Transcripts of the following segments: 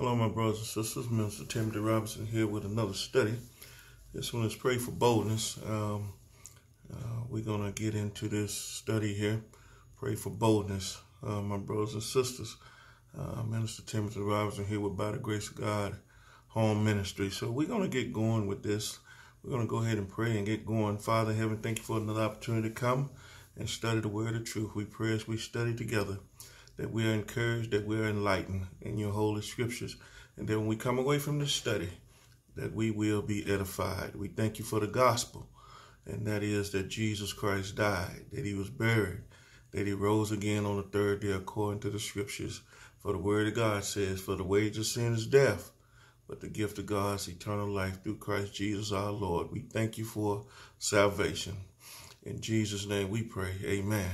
Hello, my brothers and sisters. Minister Timothy Robinson here with another study. This one is Pray for Boldness. Um, uh, we're going to get into this study here. Pray for boldness, uh, my brothers and sisters. Uh, Minister Timothy Robinson here with By the Grace of God Home Ministry. So we're going to get going with this. We're going to go ahead and pray and get going. Father Heaven, thank you for another opportunity to come and study the word of truth. We pray as we study together that we are encouraged, that we are enlightened in your holy scriptures, and that when we come away from this study, that we will be edified. We thank you for the gospel, and that is that Jesus Christ died, that he was buried, that he rose again on the third day according to the scriptures. For the word of God says, For the wage of sin is death, but the gift of God is eternal life through Christ Jesus our Lord. We thank you for salvation. In Jesus' name we pray. Amen.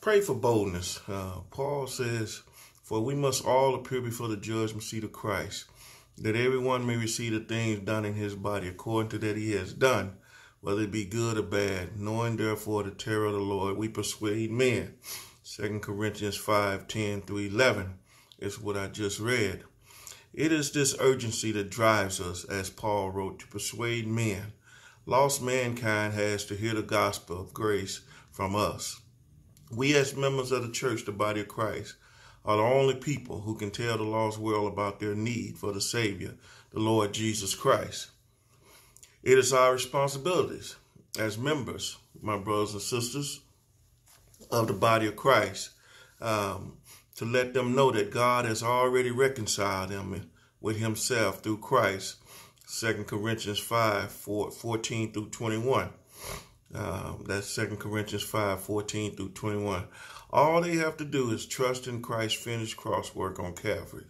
Pray for boldness. Uh, Paul says, For we must all appear before the judgment seat of Christ, that everyone may receive the things done in his body according to that he has done, whether it be good or bad. Knowing therefore the terror of the Lord, we persuade men. 2 Corinthians 5 10 through 11 is what I just read. It is this urgency that drives us, as Paul wrote, to persuade men. Lost mankind has to hear the gospel of grace from us. We, as members of the church, the body of Christ, are the only people who can tell the lost world about their need for the Savior, the Lord Jesus Christ. It is our responsibilities as members, my brothers and sisters, of the body of Christ, um, to let them know that God has already reconciled them with Himself through Christ. 2 Corinthians 5 14 through 21. Um, that's 2 Corinthians 5 14 through 21. All they have to do is trust in Christ's finished cross work on Calvary.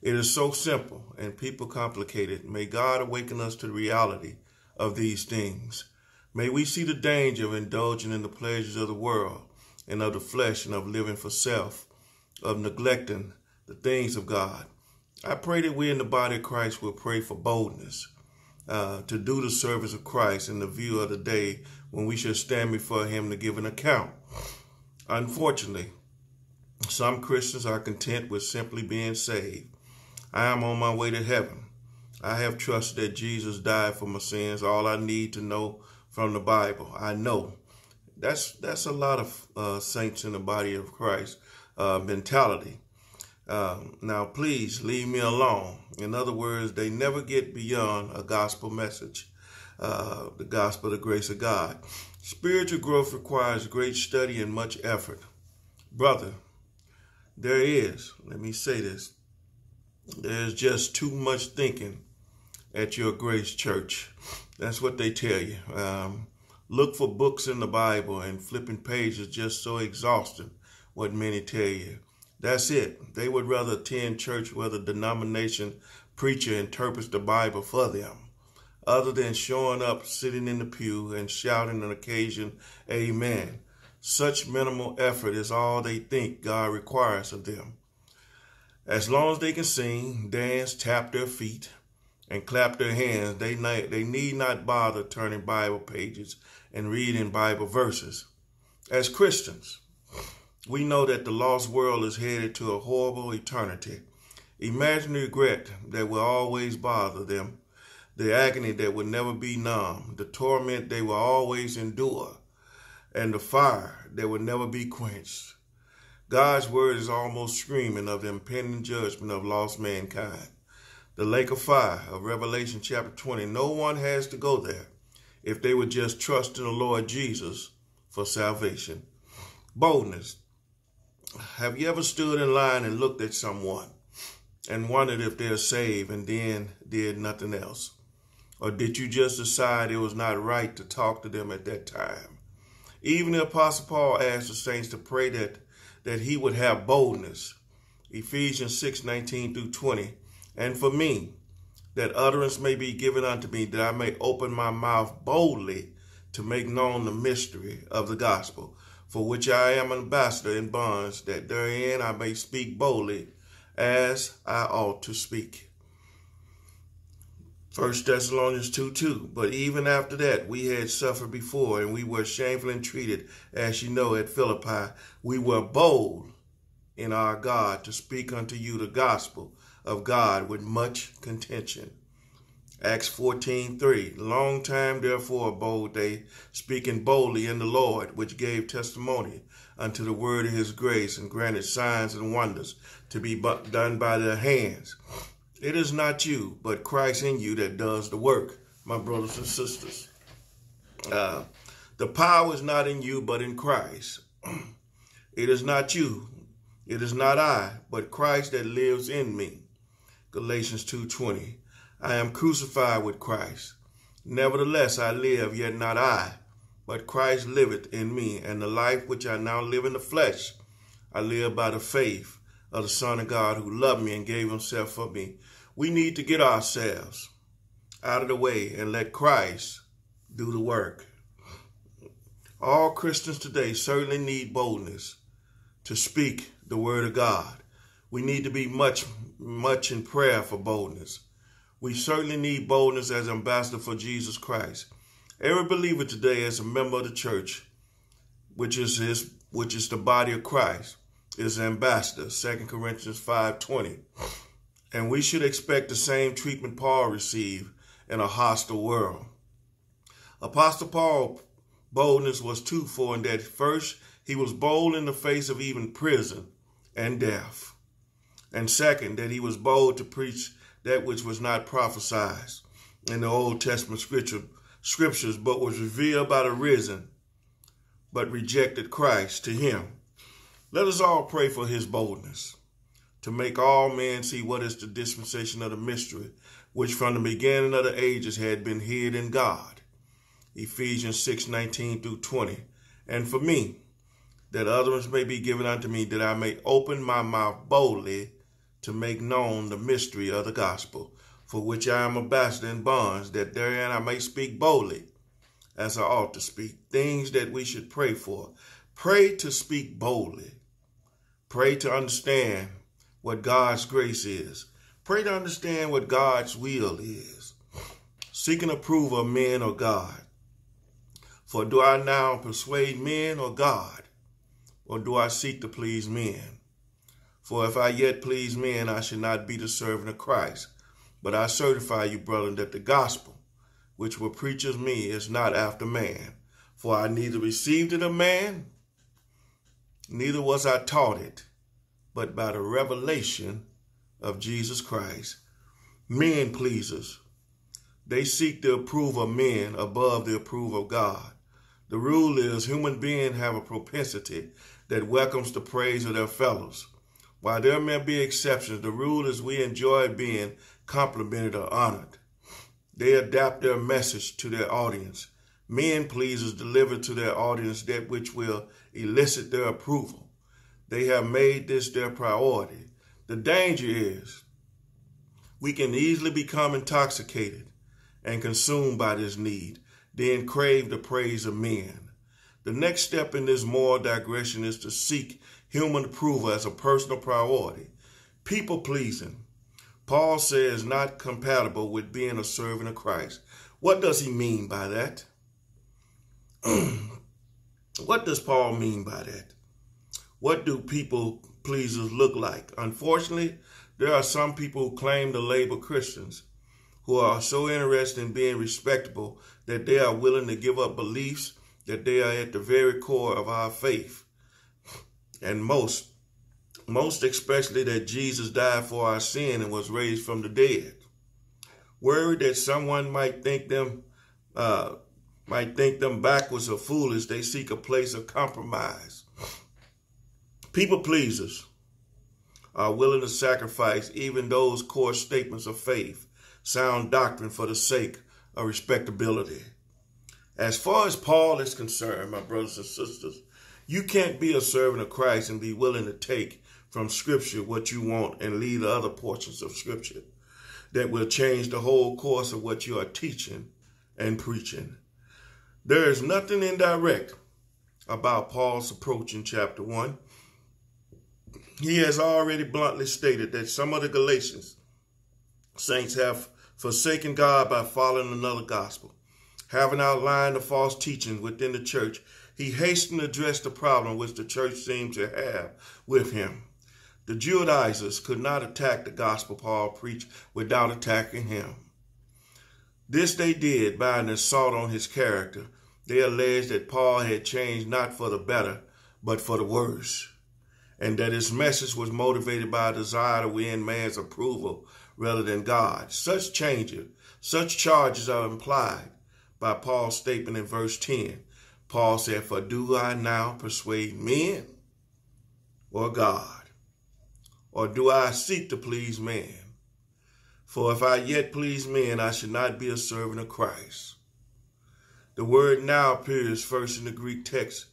It is so simple and people complicate it. May God awaken us to the reality of these things. May we see the danger of indulging in the pleasures of the world and of the flesh and of living for self, of neglecting the things of God. I pray that we in the body of Christ will pray for boldness uh, to do the service of Christ in the view of the day when we shall stand before him to give an account. Unfortunately, some Christians are content with simply being saved. I am on my way to heaven. I have trusted that Jesus died for my sins. All I need to know from the Bible, I know. That's that's a lot of uh, saints in the body of Christ uh, mentality. Um, now, please leave me alone. In other words, they never get beyond a gospel message, uh, the gospel, the grace of God. Spiritual growth requires great study and much effort. Brother, there is, let me say this, there's just too much thinking at your grace church. That's what they tell you. Um, look for books in the Bible and flipping pages just so exhausting, what many tell you. That's it. They would rather attend church where the denomination preacher interprets the Bible for them, other than showing up, sitting in the pew, and shouting an occasion, Amen. Such minimal effort is all they think God requires of them. As long as they can sing, dance, tap their feet, and clap their hands, they, they need not bother turning Bible pages and reading Bible verses. As Christians, we know that the lost world is headed to a horrible eternity. Imagine the regret that will always bother them, the agony that will never be numb, the torment they will always endure, and the fire that will never be quenched. God's word is almost screaming of the impending judgment of lost mankind. The lake of fire of Revelation chapter 20, no one has to go there if they would just trust in the Lord Jesus for salvation. Boldness, have you ever stood in line and looked at someone and wondered if they're saved and then did nothing else? Or did you just decide it was not right to talk to them at that time? Even the Apostle Paul asked the saints to pray that, that he would have boldness. Ephesians 6, 19 through 20. And for me, that utterance may be given unto me, that I may open my mouth boldly to make known the mystery of the gospel, for which I am an ambassador in bonds, that therein I may speak boldly as I ought to speak. First Thessalonians 2 2. But even after that, we had suffered before, and we were shamefully entreated, as you know, at Philippi. We were bold in our God to speak unto you the gospel of God with much contention. Acts 14, 3. Long time therefore abode they, speaking boldly in the Lord, which gave testimony unto the word of his grace, and granted signs and wonders to be done by their hands. It is not you, but Christ in you that does the work, my brothers and sisters. Uh, the power is not in you, but in Christ. it is not you, it is not I, but Christ that lives in me. Galatians 2.20 I am crucified with Christ. Nevertheless I live, yet not I, but Christ liveth in me, and the life which I now live in the flesh, I live by the faith of the Son of God who loved me and gave himself for me. We need to get ourselves out of the way and let Christ do the work. All Christians today certainly need boldness to speak the word of God. We need to be much, much in prayer for boldness. We certainly need boldness as ambassador for Jesus Christ. Every believer today is a member of the church, which is his, which is the body of Christ, is ambassador, 2 Corinthians 5.20. And we should expect the same treatment Paul received in a hostile world. Apostle Paul boldness was twofold in that first, he was bold in the face of even prison and death. And second, that he was bold to preach that which was not prophesied in the Old Testament scripture, scriptures, but was revealed by the risen, but rejected Christ to him. Let us all pray for his boldness to make all men see what is the dispensation of the mystery, which from the beginning of the ages had been hid in God. Ephesians 6, 19 through 20. And for me, that others may be given unto me, that I may open my mouth boldly to make known the mystery of the gospel, for which I am ambassador in bonds, that therein I may speak boldly, as I ought to speak, things that we should pray for. Pray to speak boldly. Pray to understand what God's grace is. Pray to understand what God's will is. Seeking approval of men or God. For do I now persuade men or God? Or do I seek to please men? For if I yet please men, I should not be the servant of Christ. But I certify you, brethren, that the gospel which will preach of me is not after man. For I neither received it of man, neither was I taught it, but by the revelation of Jesus Christ. Men pleasers. They seek the approval of men above the approval of God. The rule is human beings have a propensity that welcomes the praise of their fellows. While there may be exceptions, the rule is we enjoy being complimented or honored. They adapt their message to their audience. Men pleasers deliver to their audience that which will elicit their approval. They have made this their priority. The danger is we can easily become intoxicated and consumed by this need, then crave the praise of men. The next step in this moral digression is to seek human approval as a personal priority. People pleasing, Paul says, not compatible with being a servant of Christ. What does he mean by that? what does Paul mean by that? What do people pleasers look like? Unfortunately, there are some people who claim to label Christians who are so interested in being respectable that they are willing to give up beliefs that they are at the very core of our faith and most, most especially that Jesus died for our sin and was raised from the dead. Worried that someone might think them, uh, might think them backwards or foolish, they seek a place of compromise. People pleasers are willing to sacrifice even those core statements of faith, sound doctrine for the sake of respectability. As far as Paul is concerned, my brothers and sisters, you can't be a servant of Christ and be willing to take from Scripture what you want and leave the other portions of Scripture that will change the whole course of what you are teaching and preaching. There is nothing indirect about Paul's approach in chapter 1. He has already bluntly stated that some of the Galatians saints have forsaken God by following another gospel. Having outlined the false teachings within the church, he hastened to address the problem which the church seemed to have with him. The Judaizers could not attack the gospel Paul preached without attacking him. This they did by an assault on his character. They alleged that Paul had changed not for the better, but for the worse, and that his message was motivated by a desire to win man's approval rather than God. Such changes, such charges are implied by Paul's statement in verse 10. Paul said, For do I now persuade men or God? Or do I seek to please man? For if I yet please men, I should not be a servant of Christ. The word now appears first in the Greek text,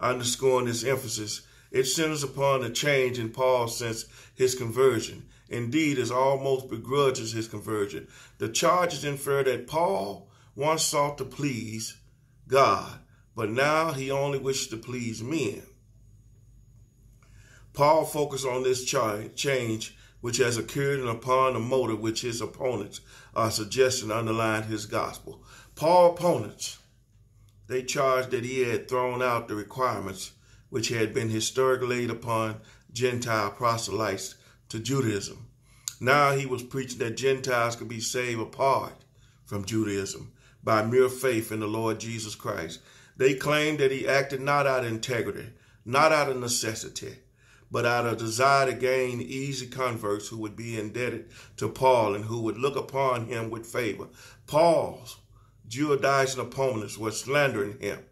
underscoring this emphasis. It centers upon the change in Paul since his conversion. Indeed, it almost begrudges his conversion. The charges infer that Paul once sought to please God, but now he only wishes to please men. Paul focused on this change which has occurred and upon the motive which his opponents are suggesting underlined his gospel. Paul's opponents, they charged that he had thrown out the requirements which had been historically laid upon Gentile proselytes to Judaism. Now he was preaching that Gentiles could be saved apart from Judaism by mere faith in the Lord Jesus Christ. They claimed that he acted not out of integrity, not out of necessity, but out of desire to gain easy converts who would be indebted to Paul and who would look upon him with favor. Paul's Judaizing opponents were slandering him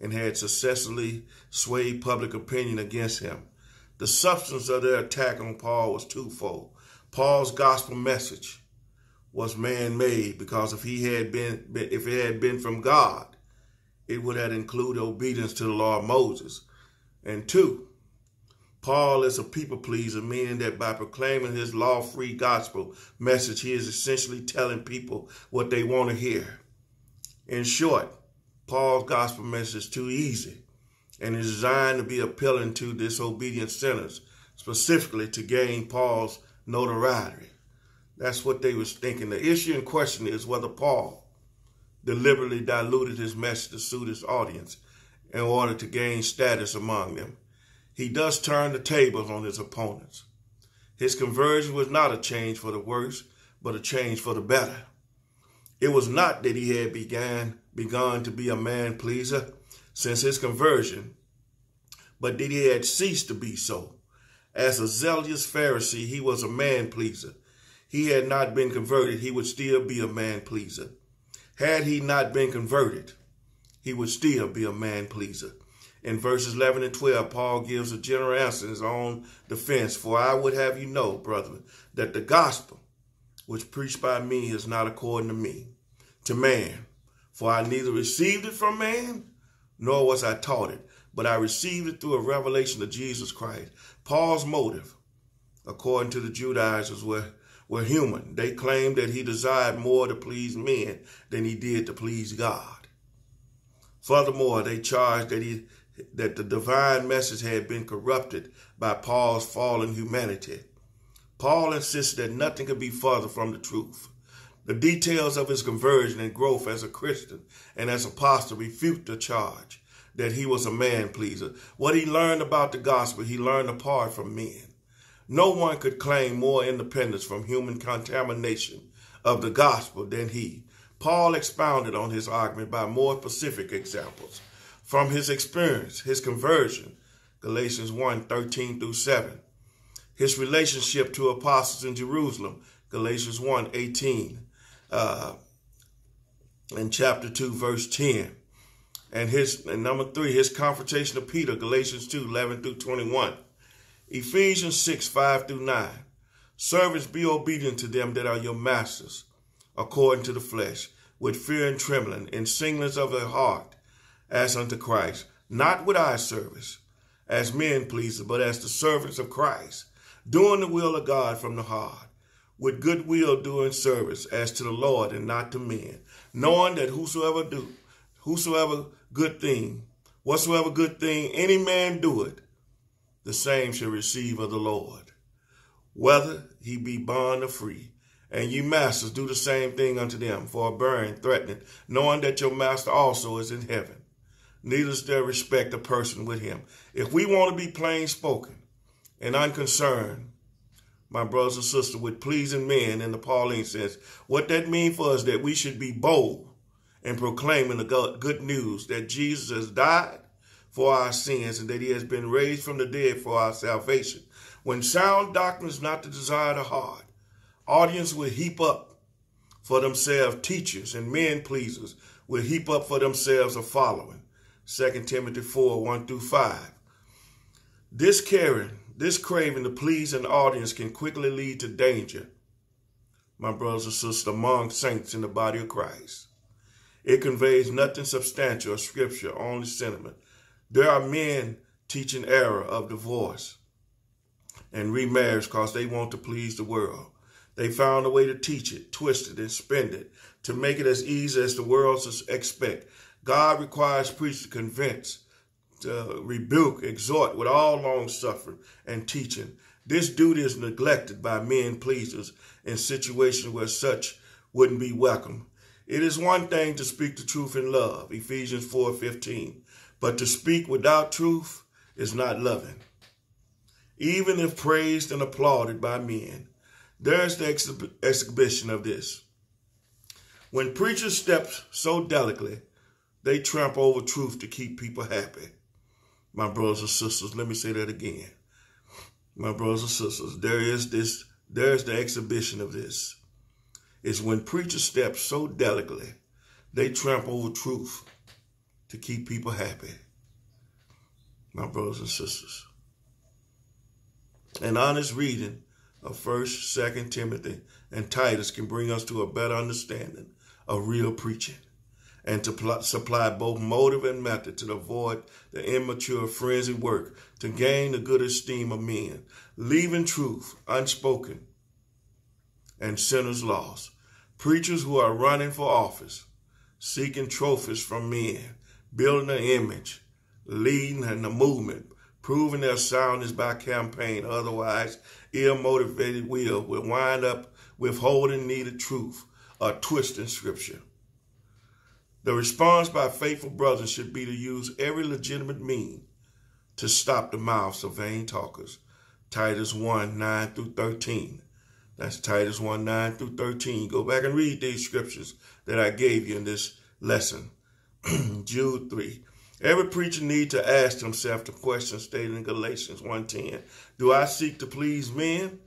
and had successfully swayed public opinion against him. The substance of their attack on Paul was twofold. Paul's gospel message was man-made because if he had been if it had been from God, it would have included obedience to the law of Moses. And two, Paul is a people pleaser, meaning that by proclaiming his law free gospel message, he is essentially telling people what they want to hear. In short, Paul's gospel message is too easy and is designed to be appealing to disobedient sinners, specifically to gain Paul's notoriety. That's what they was thinking. The issue in question is whether Paul deliberately diluted his message to suit his audience in order to gain status among them he thus turned the tables on his opponents. His conversion was not a change for the worse, but a change for the better. It was not that he had began begun to be a man pleaser since his conversion, but that he had ceased to be so. As a zealous Pharisee, he was a man pleaser. He had not been converted, he would still be a man pleaser. Had he not been converted, he would still be a man pleaser. In verses 11 and 12, Paul gives a general answer in his own defense. For I would have you know, brethren, that the gospel which preached by me is not according to me, to man. For I neither received it from man, nor was I taught it, but I received it through a revelation of Jesus Christ. Paul's motive, according to the Judaizers, were, were human. They claimed that he desired more to please men than he did to please God. Furthermore, they charged that he that the divine message had been corrupted by Paul's fallen humanity. Paul insisted that nothing could be further from the truth. The details of his conversion and growth as a Christian and as apostle refute the charge that he was a man pleaser. What he learned about the gospel, he learned apart from men. No one could claim more independence from human contamination of the gospel than he. Paul expounded on his argument by more specific examples from his experience, his conversion, Galatians 1 13 through 7, his relationship to apostles in Jerusalem, Galatians 1 18, uh, and chapter 2, verse 10. And his and number three, his confrontation of Peter, Galatians 2, 11 through 21. Ephesians 6, 5 through 9. Servants, be obedient to them that are your masters, according to the flesh, with fear and trembling, in singleness of the heart, as unto Christ, not with eye service, as men pleasers, but as the servants of Christ, doing the will of God from the heart, with good will doing service as to the Lord and not to men, knowing that whosoever do, whosoever good thing, whatsoever good thing any man do it, the same shall receive of the Lord, whether he be bond or free. And ye masters do the same thing unto them for a burn threatening, knowing that your master also is in heaven neither is there respect a person with him. If we want to be plain spoken, and unconcerned, my brothers and sisters, with pleasing men in the Pauline sense. What that means for us that we should be bold in proclaiming the good news that Jesus has died for our sins and that he has been raised from the dead for our salvation. When sound doctrine is not the desire of the heart, audience will heap up for themselves teachers and men pleasers will heap up for themselves a following. 2 Timothy 4, 1 through 5. This caring, this craving to please an audience can quickly lead to danger, my brothers and sisters, among saints in the body of Christ. It conveys nothing substantial or scripture, only sentiment. There are men teaching error of divorce and remarriage because they want to please the world. They found a way to teach it, twist it, and spend it to make it as easy as the world expect. God requires preachers to convince, to rebuke, exhort with all long suffering and teaching. This duty is neglected by men pleasers in situations where such wouldn't be welcome. It is one thing to speak the truth in love, Ephesians 4:15, but to speak without truth is not loving. Even if praised and applauded by men, there's the exhib exhibition of this. When preachers step so delicately, they trample over truth to keep people happy. My brothers and sisters, let me say that again. My brothers and sisters, there is this, there's the exhibition of this. It's when preachers step so delicately, they trample over truth to keep people happy my brothers and sisters. An honest reading of 1st, 2nd Timothy, and Titus can bring us to a better understanding of real preaching and to supply both motive and method to avoid the immature frenzy work to gain the good esteem of men, leaving truth unspoken and sinners lost. Preachers who are running for office, seeking trophies from men, building an image, leading in the movement, proving their soundness by campaign. Otherwise, ill-motivated will will wind up withholding needed truth or twisting scripture. The response by faithful brothers should be to use every legitimate means to stop the mouths of vain talkers. Titus 1, 9 through 13. That's Titus 1, 9 through 13. Go back and read these scriptures that I gave you in this lesson. Jude 3. Every preacher need to ask himself the question stated in Galatians 1.10. Do I seek to please men?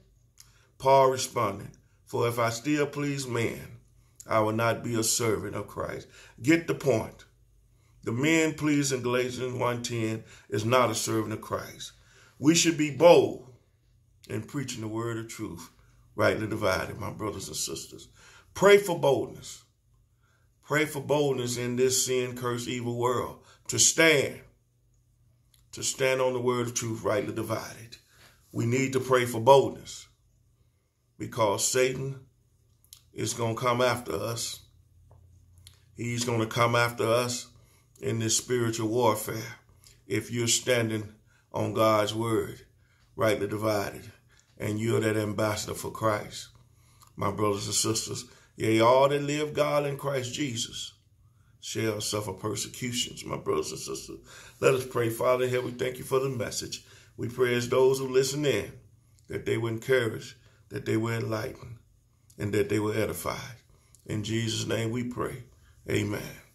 Paul responded, For if I still please men, I will not be a servant of Christ. Get the point. The man pleased in Galatians 1.10 is not a servant of Christ. We should be bold in preaching the word of truth, rightly divided, my brothers and sisters. Pray for boldness. Pray for boldness in this sin, cursed, evil world to stand, to stand on the word of truth rightly divided. We need to pray for boldness because Satan is going to come after us. He's going to come after us in this spiritual warfare if you're standing on God's word rightly divided and you're that ambassador for Christ. My brothers and sisters, yea, all that live God in Christ Jesus shall suffer persecutions, my brothers and sisters. Let us pray, Father here. We thank you for the message. We pray as those who listen in that they were encouraged, that they were enlightened, and that they were edified. In Jesus' name we pray. Amen.